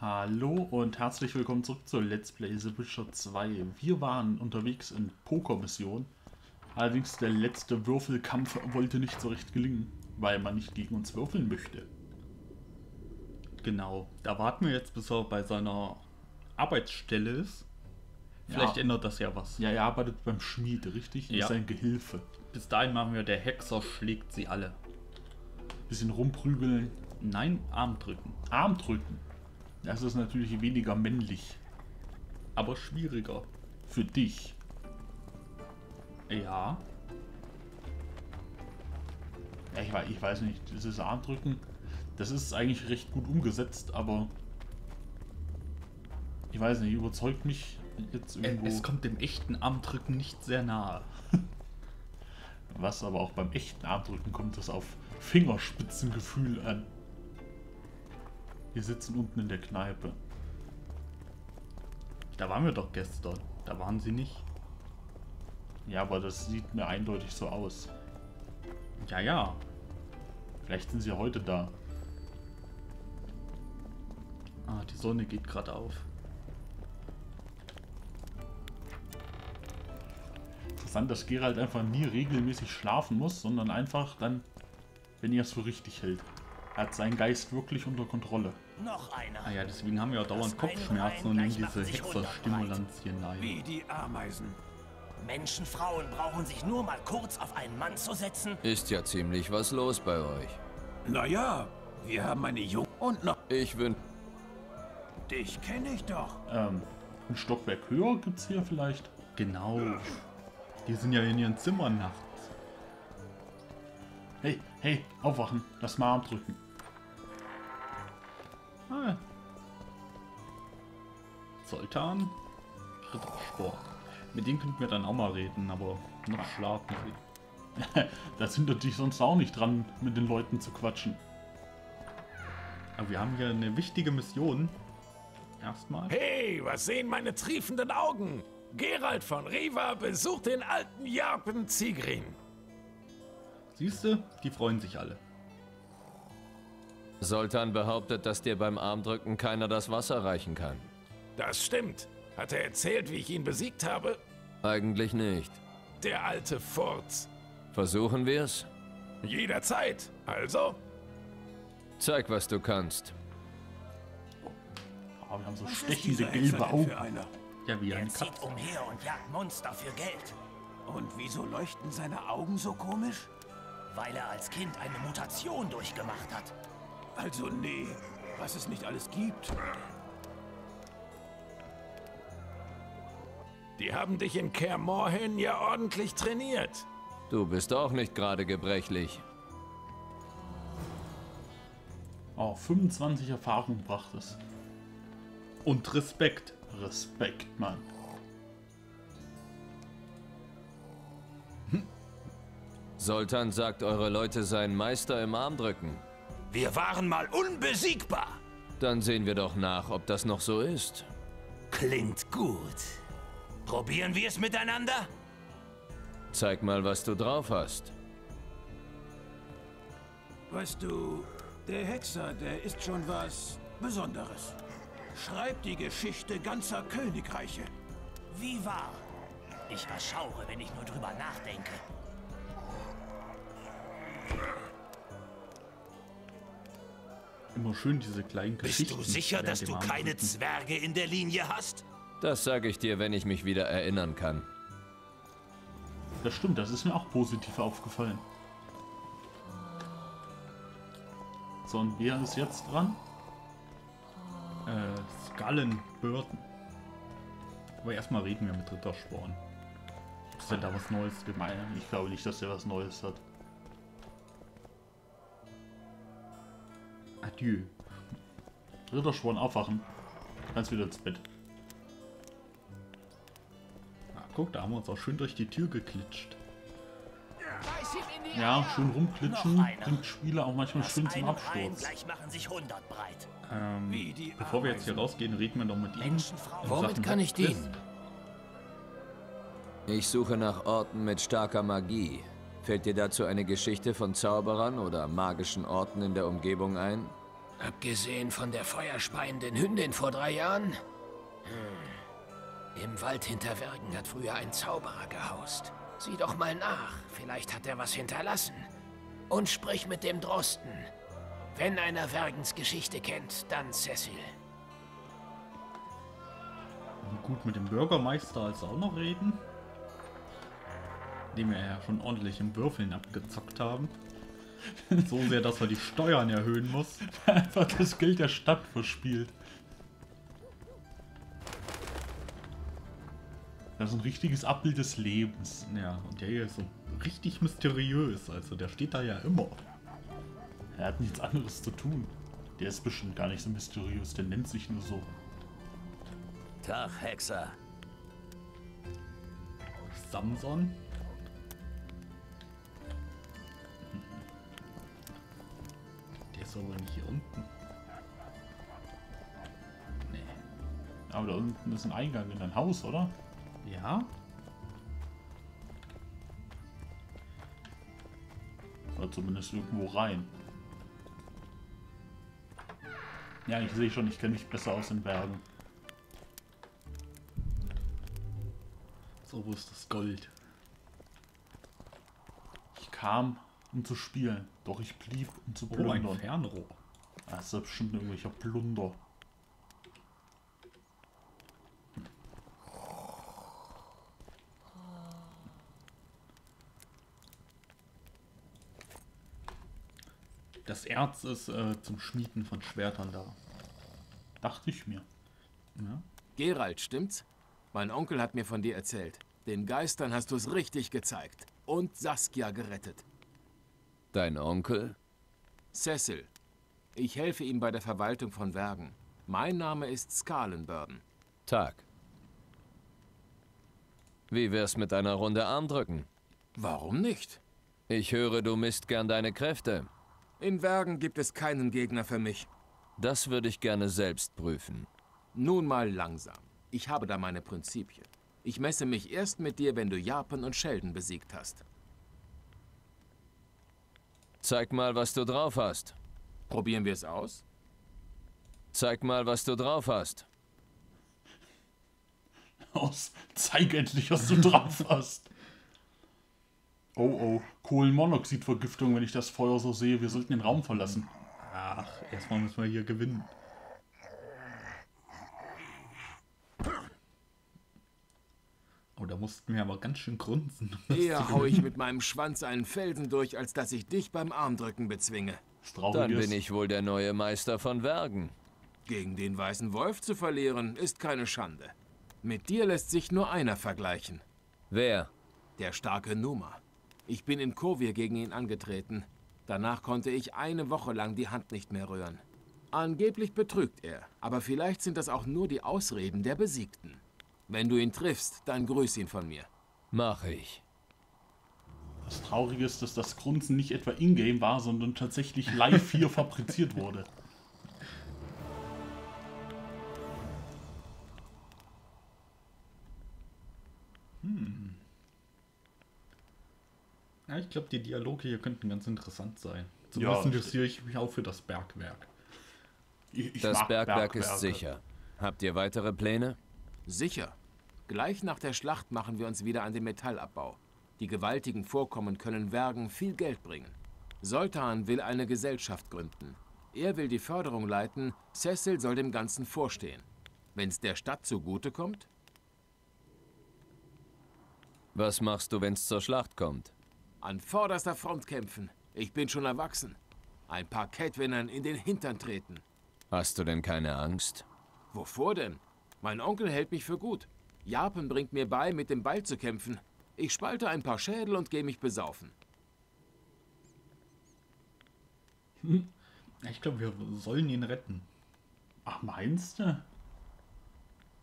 Hallo und herzlich willkommen zurück zu Let's Play The Witcher 2. Wir waren unterwegs in Pokermission. Allerdings der letzte Würfelkampf wollte nicht so recht gelingen, weil man nicht gegen uns würfeln möchte. Genau, da warten wir jetzt, bis er bei seiner Arbeitsstelle ist. Vielleicht Ja. ändert das ja was. Ja, er arbeitet beim Schmied, richtig? Ja. Ist ein Gehilfe. Bis dahin machen wir, der Hexer schlägt sie alle. Bisschen rumprügeln, Nein, Arm drücken. Arm drücken. Das ist natürlich weniger männlich. Aber schwieriger. Für dich. Ja. Ja, ich, wei- ich weiß nicht, dieses Armdrücken, das ist eigentlich recht gut umgesetzt, aber ich weiß nicht, überzeugt mich jetzt Äh, irgendwo, Es kommt dem echten Armdrücken nicht sehr nahe. was aber auch beim echten Armdrücken kommt das auf Fingerspitzengefühl an. Wir sitzen unten in der Kneipe. Da waren wir doch gestern. Da waren sie nicht. Ja, aber das sieht mir eindeutig so aus. Ja, ja. Vielleicht sind sie heute da. Ah, die Sonne geht gerade auf. Interessant, dass Gerald einfach nie regelmäßig schlafen muss, sondern einfach dann, wenn er es für richtig hält. Er hat seinen Geist wirklich unter Kontrolle. Noch einer. Ah ja, deswegen haben wir ja dauernd Kopfschmerzen und nehmen diese Hexerstimulantien ein. Wie die Ameisen. Menschen, Frauen brauchen sich nur mal kurz auf einen Mann zu setzen. Ist ja ziemlich was los bei euch. Naja, wir haben eine Jung... Und noch... Ich wün... Dich kenne ich doch. Ähm, ein Stockwerk höher gibt es hier vielleicht. Genau. Die sind ja in ihren Zimmern nachts. Hey, hey, aufwachen, lass mal Arm drücken. Sultan. Rittersport. Mit denen könnten wir dann auch mal reden, aber noch schlafen. Da sind natürlich sonst auch nicht dran, mit den Leuten zu quatschen. Aber wir haben hier eine wichtige Mission. Erstmal. Hey, was sehen meine triefenden Augen? Gerald von Riva besucht den alten Jarpen Zigrin. Siehste, die freuen sich alle. Soltan behauptet, dass dir beim Armdrücken keiner das Wasser reichen kann. Das stimmt. Hat er erzählt, wie ich ihn besiegt habe? Eigentlich nicht. Der alte Furz. Versuchen wir's? Jederzeit. Also, Zeig, was du kannst. Oh, wir haben so stechende gelbe Augen. Ja, wie Er ein zieht umher und jagt Monster für Geld, Und wieso leuchten seine Augen so komisch? weil er als Kind eine Mutation durchgemacht hat. Also nee, was es nicht alles gibt. Die haben dich in Kaer Morhen ja ordentlich trainiert. Du bist auch nicht gerade gebrechlich. Oh, 25 Erfahrung bracht es. Und Respekt. Respekt, Mann. Soltan sagt, eure Leute seien Meister im Armdrücken. Wir waren mal unbesiegbar. Dann sehen wir doch nach, ob das noch so ist. Klingt gut. Probieren wir es miteinander? Zeig mal, was du drauf hast. Weißt du, der Hexer, der ist schon was Besonderes. Schreibt die Geschichte ganzer Königreiche. Wie wahr? Ich verschaure, wenn ich nur drüber nachdenke. Immer schön diese kleinen Bist Geschichten. du sicher, dass du keine. Zwerge in der Linie hast? Das sage ich dir, wenn ich mich wieder erinnern kann. Das stimmt, das ist mir auch positiv aufgefallen. So, und wer ist jetzt dran? Äh, Skullen. Aber erstmal reden wir mit Rittersporn. Ist denn da was Neues gibt? Nein, ich glaube nicht, dass der was Neues hat. Adieu. Rittersporn aufwachen. Kannst wieder ins Bett. Guck, da haben wir uns auch schön durch die Tür geklitscht. Ja, schön rumklitschen bringt Spieler auch manchmal Aus schön zum Absturz. gleich machen sich 100 breit. Ähm, Wie die bevor wir jetzt hier rausgehen, reden wir noch mit in Womit kann ich dienen? Ich suche nach Orten mit starker Magie. Fällt dir dazu eine Geschichte von Zauberern oder magischen Orten in der Umgebung ein? Abgesehen von der feuerspeienden Hündin vor drei Jahren? Hm. Im Wald hinter Wergen hat früher ein Zauberer gehaust. Sieh doch mal nach, vielleicht hat er was hinterlassen. Und sprich mit dem Drosten. Wenn einer Wergens Geschichte kennt, dann Cecil. Gut, mit dem Bürgermeister also auch noch reden. Den wir ja schon ordentlich im Würfeln abgezockt haben. So sehr, dass er die Steuern erhöhen muss. Einfach das Geld der Stadt verspielt. Das ist ein richtiges Abbild des Lebens. Ja, und der hier ist so richtig mysteriös. Also der steht da ja immer. Er hat nichts anderes zu tun. Der ist bestimmt gar nicht so mysteriös, der nennt sich nur so. Tag, Hexer. Samson. Der ist aber nicht hier unten. Nee. Aber da unten ist ein Eingang in dein Haus, oder? Ja? Oder zumindest irgendwo rein. Ja, ich sehe schon, ich kenne mich besser aus in Bergen. So, wo ist das Gold? Ich kam, um zu spielen, doch ich blieb, um zu Oh, ein. Fernrohr. das ist bestimmt irgendwelcher Plunder. Das Erz ist äh, zum Schmieden von Schwertern da. Dachte ich mir. Ja? Gerald, stimmt's? Mein Onkel hat mir von dir erzählt. Den Geistern hast du's richtig gezeigt. Und Saskia gerettet. Dein Onkel? Cecil. Ich helfe ihm bei der Verwaltung von Wergen. Mein Name ist Skalenburden. Tag. Wie wär's mit einer Runde Armdrücken? Warum nicht? Ich höre, du misst gern deine Kräfte. In Wergen gibt es keinen Gegner für mich. Das würde ich gerne selbst prüfen. Nun mal langsam. Ich habe da meine Prinzipien. Ich messe mich erst mit dir, wenn du Japan und Sheldon besiegt hast. Zeig mal, was du drauf hast. Probieren wir es aus? Zeig mal, was du drauf hast. Aus. Zeig endlich, was du drauf hast. Oh oh, Kohlenmonoxidvergiftung, wenn ich das Feuer so sehe. Wir sollten den Raum verlassen. Ach, erstmal müssen wir hier gewinnen. Oh, da mussten wir aber ganz schön grunzen. um Eher hau ich mit meinem Schwanz einen Felsen durch, als dass ich dich beim Armdrücken bezwinge. Dann bin ich wohl der neue Meister von Wergen. Gegen den weißen Wolf zu verlieren, ist keine Schande. Mit dir lässt sich nur einer vergleichen. Wer? Der starke Numa. Ich bin in Kovir gegen ihn angetreten. Danach konnte ich eine Woche lang die Hand nicht mehr rühren. Angeblich betrügt er, aber vielleicht sind das auch nur die Ausreden der Besiegten. Wenn du ihn triffst, dann grüß ihn von mir. Mach ich. das Traurige ist, dass das Grunzen nicht etwa in-game war, sondern tatsächlich live hier fabriziert wurde. Ja, ich glaube, die Dialoge hier könnten ganz interessant sein. Zumindest Ja, interessiere ich mich auch für das Bergwerk. Ich, ich Das Bergwerk ist Bergwerke. sicher. Habt ihr weitere Pläne? Sicher. Gleich nach der Schlacht machen wir uns wieder an den Metallabbau. Die gewaltigen Vorkommen können Wergen viel Geld bringen. Soltan will eine Gesellschaft gründen. Er will die Förderung leiten, Cecil soll dem Ganzen vorstehen. Wenn's der Stadt zugutekommt? Was machst du, wenn's zur Schlacht kommt? An vorderster Front kämpfen. Ich bin schon erwachsen. Ein paar Kettwinnern in den Hintern treten. Hast du denn keine Angst? Wovor denn? Mein Onkel hält mich für gut. Japan bringt mir bei, mit dem Ball zu kämpfen. Ich spalte ein paar Schädel und gehe mich besaufen. Ja, Ich glaube, wir sollen ihn retten. Ach, meinst du?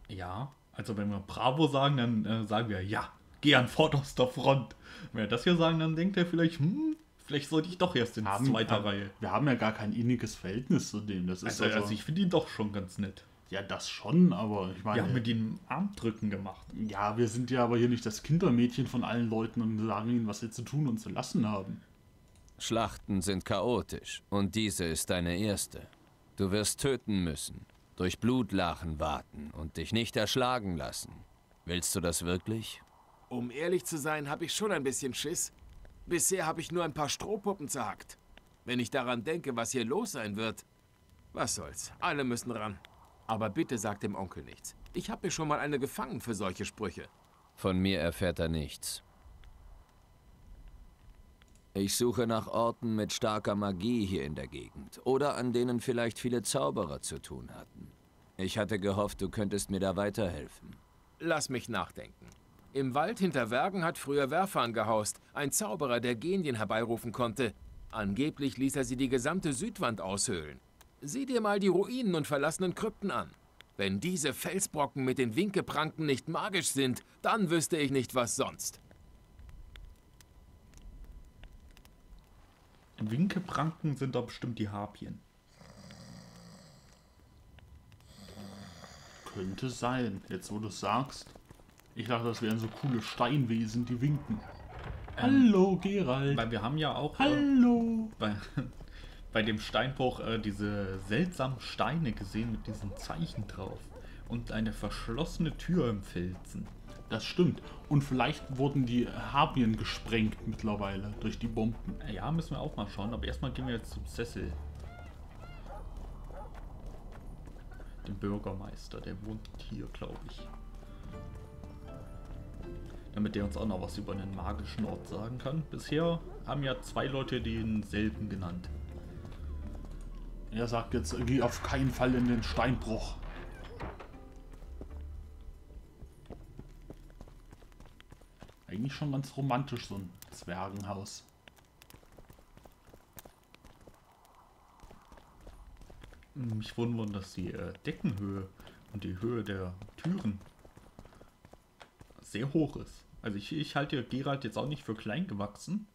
Ja, also wenn wir Bravo sagen, dann äh, sagen wir ja, geh an vorderster Front. Wenn wir das hier sagen, dann denkt er vielleicht, hm, vielleicht sollte ich doch erst in zweiter haben- Reihe. Wir haben ja gar kein inniges Verhältnis zu dem. Das ist Also, also, also ich finde ihn doch schon ganz nett. ja das schon, aber ich Wir meine, haben mit ihm Armdrücken gemacht. ja, wir sind ja aber hier nicht das Kindermädchen von allen Leuten und sagen ihnen, was sie zu tun und zu lassen haben. Schlachten sind chaotisch und diese ist deine erste. Du wirst töten müssen, durch Blutlachen warten und dich nicht erschlagen lassen. Willst du das wirklich? Um ehrlich zu sein, habe ich schon ein bisschen Schiss. Bisher habe ich nur ein paar Strohpuppen zerhackt. Wenn ich daran denke, was hier los sein wird. Was soll's, alle müssen ran. Aber bitte sag dem Onkel nichts. Ich habe mir schon mal eine gefangen für solche Sprüche. Von mir erfährt er nichts. Ich suche nach Orten mit starker Magie hier in der Gegend oder an denen vielleicht viele Zauberer zu tun hatten. Ich hatte gehofft, du könntest mir da weiterhelfen. Lass mich nachdenken. Im Wald hinter Wergen hat früher Werfan gehaust, ein Zauberer, der Genien herbeirufen konnte. Angeblich ließ er sie die gesamte Südwand aushöhlen. Sieh dir mal die Ruinen und verlassenen Krypten an. Wenn diese Felsbrocken mit den Winkepranken nicht magisch sind, dann wüsste ich nicht, was sonst. Winkepranken sind doch bestimmt die Harpien. Könnte sein, jetzt wo du sagst. Ich dachte, das wären so coole Steinwesen, die winken. Hallo, Gerald. Weil wir haben ja auch äh, Hallo. bei, bei dem Steinbruch äh, diese seltsamen Steine gesehen mit diesen Zeichen drauf. Und eine verschlossene Tür im Felsen. Das stimmt. Und vielleicht wurden die Harpien gesprengt mittlerweile durch die Bomben. Ja, müssen wir auch mal schauen. Aber erstmal gehen wir jetzt zum Sessel. Den Bürgermeister, der wohnt hier, glaube ich. Damit der uns auch noch was über einen magischen Ort sagen kann. Bisher haben ja zwei Leute denselben genannt. Er sagt jetzt, geh auf keinen Fall in den Steinbruch. Eigentlich schon ganz romantisch, so ein Zwergenhaus. Mich wundern, dass die äh, Deckenhöhe und die Höhe der Türen sehr hoch ist. Also ich, ich halte Gerald jetzt auch nicht für klein gewachsen.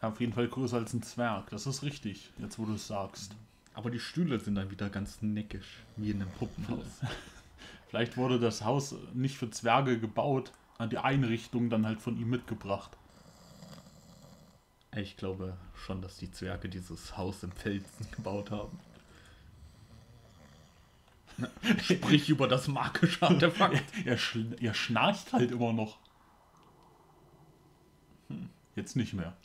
Auf jeden Fall größer als ein Zwerg, das ist richtig, jetzt wo du es sagst. Aber die Stühle sind dann wieder ganz neckisch, wie in einem Puppenhaus. Vielleicht wurde das Haus nicht für Zwerge gebaut, hat die Einrichtung dann halt von ihm mitgebracht. Ich glaube schon, dass die Zwerge dieses Haus im Felsen gebaut haben. Sprich über das magische Artefakt. Er, schl er schnarcht halt immer noch. Hm, jetzt nicht mehr.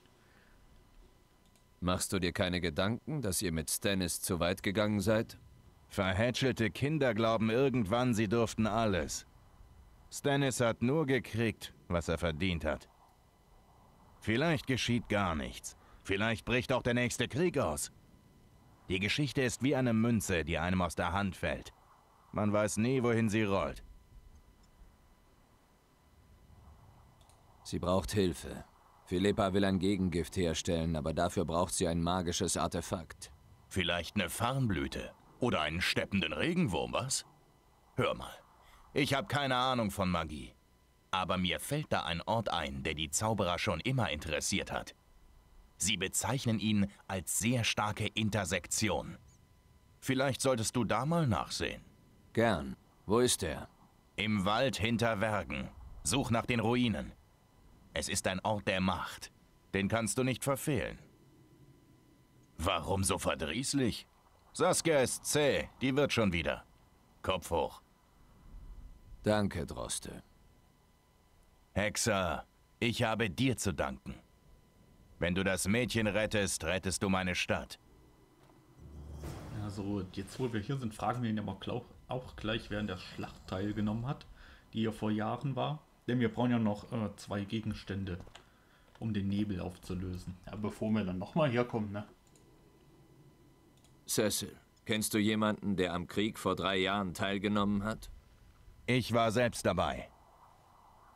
Machst du dir keine Gedanken, dass ihr mit Stannis zu weit gegangen seid? Verhätschelte Kinder glauben irgendwann, sie durften alles. Stannis hat nur gekriegt, was er verdient hat. Vielleicht geschieht gar nichts. Vielleicht bricht auch der nächste Krieg aus. Die Geschichte ist wie eine Münze, die einem aus der Hand fällt. Man weiß nie, wohin sie rollt. Sie braucht Hilfe. Philippa will ein Gegengift herstellen, aber dafür braucht sie ein magisches Artefakt. Vielleicht eine Farnblüte. Oder einen steppenden Regenwurm, was? Hör mal. Ich habe keine Ahnung von Magie. Aber mir fällt da ein Ort ein, der die Zauberer schon immer interessiert hat. Sie bezeichnen ihn als sehr starke Intersektion. Vielleicht solltest du da mal nachsehen. Gern. Wo ist er? Im Wald hinter Wergen. Such nach den Ruinen. Es ist ein Ort der Macht. Den kannst du nicht verfehlen. Warum so verdrießlich? Saskia ist zäh, die wird schon wieder. Kopf hoch. Danke, Droste. Hexer, ich habe dir zu danken. Wenn du das Mädchen rettest, rettest du meine Stadt. Also jetzt, wo wir hier sind, fragen wir ihn aber glaub, auch gleich, wer in der Schlacht teilgenommen hat, die hier vor Jahren war. Denn wir brauchen ja noch äh, zwei Gegenstände, um den Nebel aufzulösen. Ja, bevor wir dann nochmal herkommen, ne? Cecil, kennst du jemanden, der am Krieg vor drei Jahren teilgenommen hat? Ich war selbst dabei.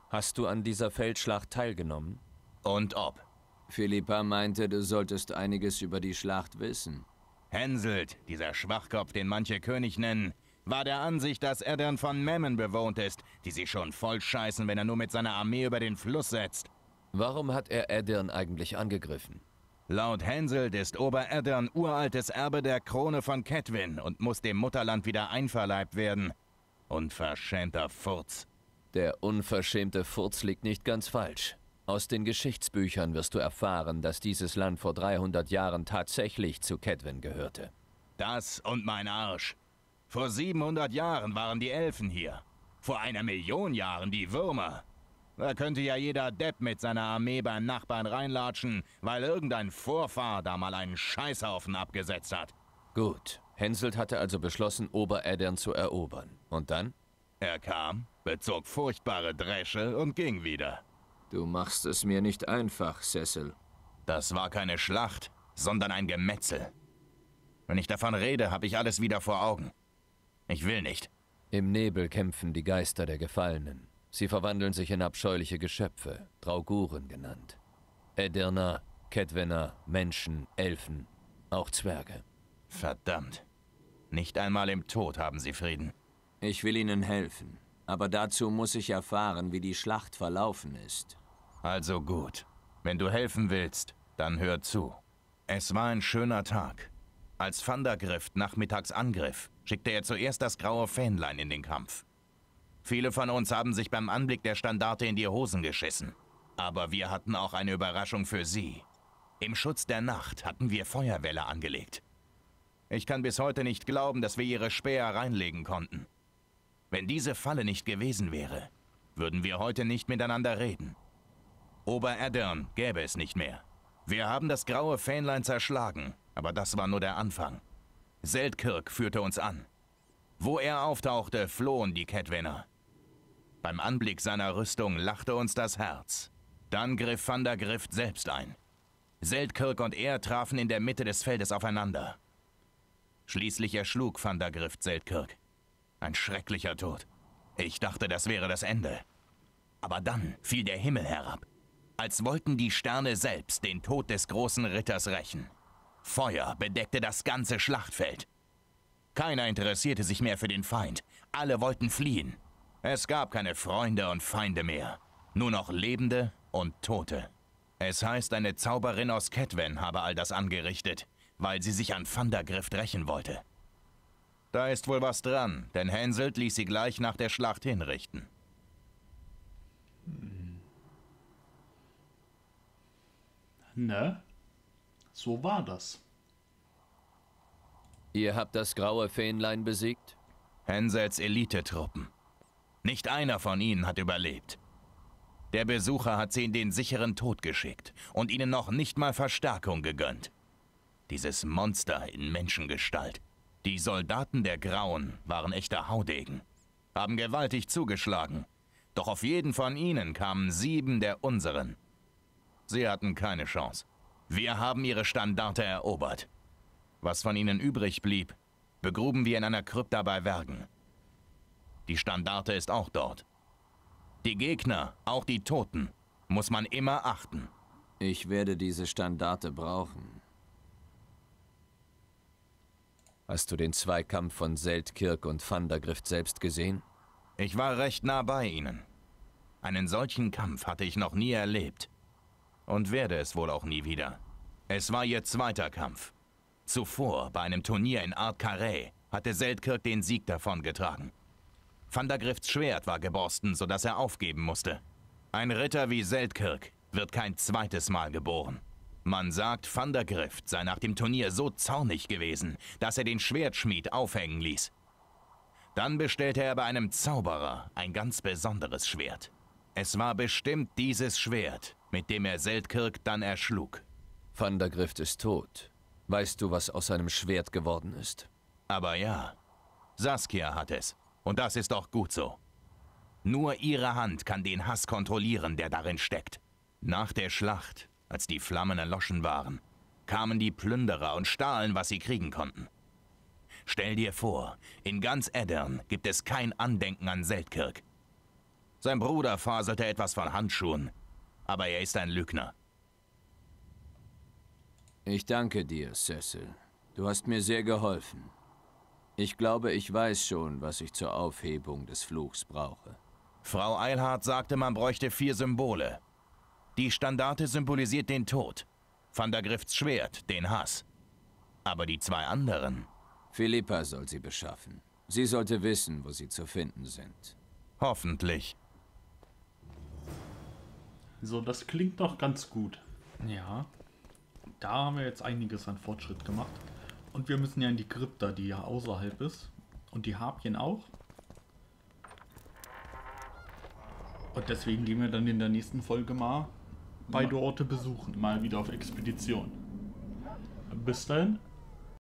Hast du an dieser Feldschlacht teilgenommen? Und ob. Philippa meinte, du solltest einiges über die Schlacht wissen. Henselt, dieser Schwachkopf, den manche König nennen, war der Ansicht, dass Eddern von Memmen bewohnt ist, die sich schon voll scheißen, wenn er nur mit seiner Armee über den Fluss setzt. Warum hat er Edirn eigentlich angegriffen? Laut Henselt ist Ober-Eddern uraltes Erbe der Krone von Kedwin und muss dem Mutterland wieder einverleibt werden. Unverschämter Furz. Der unverschämte Furz liegt nicht ganz falsch. Aus den Geschichtsbüchern wirst du erfahren, dass dieses Land vor 300 Jahren tatsächlich zu Kedwin gehörte. Das und mein Arsch. Vor 700 Jahren waren die Elfen hier. Vor einer Million Jahren die Würmer. Da könnte ja jeder Depp mit seiner Armee beim Nachbarn reinlatschen, weil irgendein Vorfahr da mal einen Scheißhaufen abgesetzt hat. Gut. Henselt hatte also beschlossen, Obereddern zu erobern. Und dann? Er kam, bezog furchtbare Dresche und ging wieder. Du machst es mir nicht einfach, Cecil. Das war keine Schlacht, sondern ein Gemetzel. Wenn ich davon rede, habe ich alles wieder vor Augen. Ich will nicht. Im Nebel kämpfen die Geister der Gefallenen. Sie verwandeln sich in abscheuliche Geschöpfe, Drauguren genannt. Edirner, Kedwener, Menschen, Elfen, auch Zwerge. Verdammt. Nicht einmal im Tod haben sie Frieden. Ich will ihnen helfen, aber dazu muss ich erfahren, wie die Schlacht verlaufen ist. Also gut. Wenn du helfen willst, dann hör zu. Es war ein schöner Tag. Als Vandergrift nachmittags angriff, schickte er zuerst das graue Fähnlein in den Kampf. Viele von uns haben sich beim Anblick der Standarte in die Hosen geschissen. Aber wir hatten auch eine Überraschung für sie. Im Schutz der Nacht hatten wir Feuerwelle angelegt. Ich kann bis heute nicht glauben, dass wir ihre Späher reinlegen konnten. Wenn diese Falle nicht gewesen wäre, würden wir heute nicht miteinander reden. Obereddern gäbe es nicht mehr. Wir haben das graue Fähnlein zerschlagen, aber das war nur der Anfang. Seltkirk führte uns an. Wo er auftauchte, flohen die Kettwener. Beim Anblick seiner Rüstung lachte uns das Herz. Dann griff Van der Grift selbst ein. Seltkirk und er trafen in der Mitte des Feldes aufeinander. Schließlich erschlug Van der Grift Seltkirk. Ein schrecklicher Tod. Ich dachte, das wäre das Ende. Aber dann fiel der Himmel herab, als wollten die Sterne selbst den Tod des großen Ritters rächen. Feuer bedeckte das ganze Schlachtfeld. Keiner interessierte sich mehr für den Feind. Alle wollten fliehen. Es gab keine Freunde und Feinde mehr. Nur noch Lebende und Tote. Es heißt, eine Zauberin aus Ketwen habe all das angerichtet, weil sie sich an Vandergrift rächen wollte. Da ist wohl was dran, denn Henselt ließ sie gleich nach der Schlacht hinrichten. Ne? So war das. Ihr habt das graue Fähnlein besiegt? Hensels Elitetruppen. Nicht einer von ihnen hat überlebt. Der Besucher hat sie in den sicheren Tod geschickt und ihnen noch nicht mal Verstärkung gegönnt. Dieses Monster in Menschengestalt. Die Soldaten der Grauen waren echte Haudegen, haben gewaltig zugeschlagen. Doch auf jeden von ihnen kamen sieben der unseren. Sie hatten keine Chance. Wir haben ihre Standarte erobert. Was von ihnen übrig blieb, begruben wir in einer Krypta bei Wergen. Die Standarte ist auch dort. Die Gegner, auch die Toten, muss man immer achten. Ich werde diese Standarte brauchen. Hast du den Zweikampf von Seltkirk und Vandergrift selbst gesehen? Ich war recht nah bei ihnen. Einen solchen Kampf hatte ich noch nie erlebt. Und werde es wohl auch nie wieder. Es war ihr zweiter Kampf. Zuvor, bei einem Turnier in Art Carré, hatte Seltkirk den Sieg davongetragen. Vandergrifts Schwert war geborsten, sodass er aufgeben musste. Ein Ritter wie Seltkirk wird kein zweites Mal geboren. Man sagt, Van der Grift sei nach dem Turnier so zornig gewesen, dass er den Schwertschmied aufhängen ließ. Dann bestellte er bei einem Zauberer ein ganz besonderes Schwert. Es war bestimmt dieses Schwert, mit dem er Seltkirk dann erschlug. Van der Grift ist tot. Weißt du, was aus seinem Schwert geworden ist? Aber ja, Saskia hat es. Und das ist auch gut so. Nur ihre Hand kann den Hass kontrollieren, der darin steckt. Nach der Schlacht als die Flammen erloschen waren, kamen die Plünderer und stahlen, was sie kriegen konnten. Stell dir vor, in ganz Eddern gibt es kein Andenken an Seltkirk. Sein Bruder faselte etwas von Handschuhen, aber er ist ein Lügner. Ich danke dir, Cecil. Du hast mir sehr geholfen. Ich glaube, ich weiß schon, was ich zur Aufhebung des Fluchs brauche. Frau Eilhardt sagte, man bräuchte vier Symbole. Die Standarte symbolisiert den Tod. Van der Grifts Schwert, den Hass. Aber die zwei anderen. Philippa soll sie beschaffen. Sie sollte wissen, wo sie zu finden sind. Hoffentlich. So, das klingt doch ganz gut. Ja. Da haben wir jetzt einiges an Fortschritt gemacht. Und wir müssen ja in die Krypta, die ja außerhalb ist. Und die Harpien auch. Und deswegen gehen wir dann in der nächsten Folge mal beide Orte besuchen. Mal wieder auf Expedition. Bis dahin,